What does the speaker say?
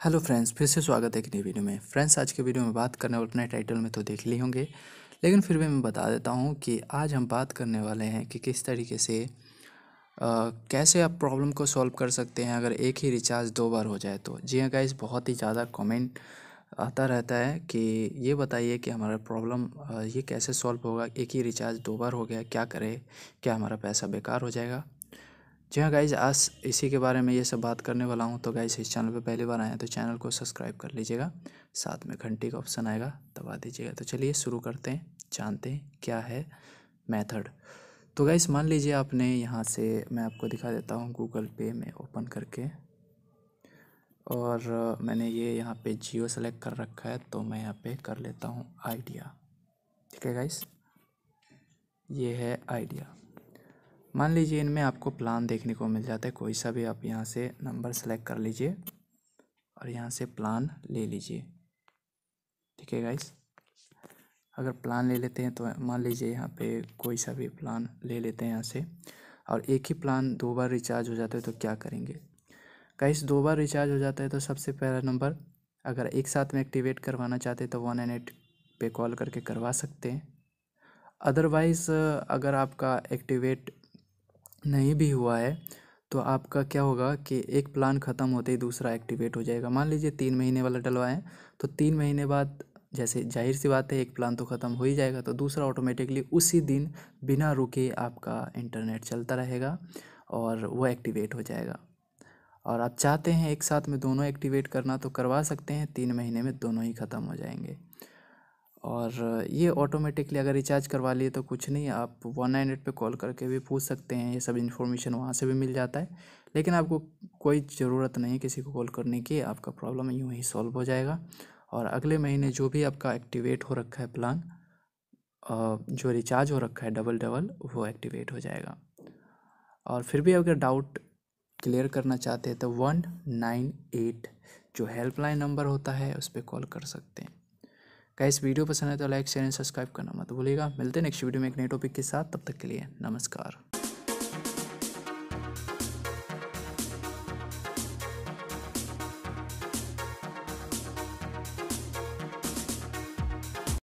Hello friends फिर से स्वागत है एक नई वीडियो में। फ्रेंड्स आज के वीडियो में बात करने वाले अपने टाइटल में तो देख ली होंगे लेकिन फिर भी मैं बता देता हूँ कि आज हम बात करने वाले हैं कि किस तरीके से आ, कैसे आप प्रॉब्लम को सॉल्व कर सकते हैं अगर एक ही रिचार्ज दो बार हो जाए तो। जी हाँ गाइस बहुत ही ज़्यादा कमेंट आता रहता है कि ये बताइए कि हमारा प्रॉब्लम ये कैसे सॉल्व होगा? एक ही रिचार्ज दो बार हो गया क्या करें? क्या हमारा पैसा बेकार हो जाएगा? जी हाँ गाइज़ आज इसी के बारे में ये सब बात करने वाला हूँ तो गाइज़ इस चैनल पे पहली बार आए हैं तो चैनल को सब्सक्राइब कर लीजिएगा। साथ में घंटी का ऑप्शन आएगा, दबा दीजिएगा। तो चलिए शुरू करते हैं, जानते हैं क्या है मेथड तो गाइज़ मान लीजिए आपने यहाँ से, मैं आपको दिखा देता हूँ गूगल पे में ओपन करके। और मैंने ये यहाँ पे जियो सेलेक्ट कर रखा है तो मैं यहाँ पे कर लेता हूँ आइडिया ठीक है गाइस ये है आइडिया मान लीजिए इनमें आपको प्लान देखने को मिल जाता है। कोई सा भी आप यहाँ से नंबर सेलेक्ट कर लीजिए और यहाँ से प्लान ले लीजिए। ठीक है गाइस अगर प्लान ले लेते हैं तो मान लीजिए यहाँ पे कोई सा भी प्लान ले लेते हैं यहाँ से और एक ही प्लान दो बार रिचार्ज हो जाता है तो क्या करेंगे? गाइस दो बार रिचार्ज हो जाता है तो सबसे पहला नंबर अगर एक साथ में एक्टिवेट करवाना चाहते हैं तो वन एन एट पे कॉल करके करवा सकते हैं। अदरवाइज़ अगर आपका एक्टिवेट नहीं भी हुआ है तो आपका क्या होगा कि एक प्लान ख़त्म होते ही दूसरा एक्टिवेट हो जाएगा। मान लीजिए तीन महीने वाला डलवाएँ तो तीन महीने बाद जैसे ज़ाहिर सी बात है, एक प्लान तो ख़त्म हो ही जाएगा तो दूसरा ऑटोमेटिकली उसी दिन बिना रुके आपका इंटरनेट चलता रहेगा और वो एक्टिवेट हो जाएगा। और आप चाहते हैं एक साथ में दोनों एक्टिवेट करना तो करवा सकते हैं, तीन महीने में दोनों ही ख़त्म हो जाएँगे। और ये ऑटोमेटिकली अगर रिचार्ज करवा लिए तो कुछ नहीं, आप वन नाइन एट पर कॉल करके भी पूछ सकते हैं, ये सब इन्फॉर्मेशन वहाँ से भी मिल जाता है। लेकिन आपको कोई ज़रूरत नहीं किसी को कॉल करने की, आपका प्रॉब्लम यूँ ही सॉल्व हो जाएगा। और अगले महीने जो भी आपका एक्टिवेट हो रखा है प्लान जो रिचार्ज हो रखा है डबल डबल वो एक्टिवेट हो जाएगा। और फिर भी अगर डाउट क्लियर करना चाहते हैं तो वन नाइन एट जो हेल्पलाइन नंबर होता है, उस पर कॉल कर सकते हैं। इस वीडियो पसंद है तो लाइक शेयर एंड सब्सक्राइब करना मत भूलिएगा। मिलते हैं नेक्स्ट वीडियो में एक नए टॉपिक के साथ। तब तक के लिए नमस्कार।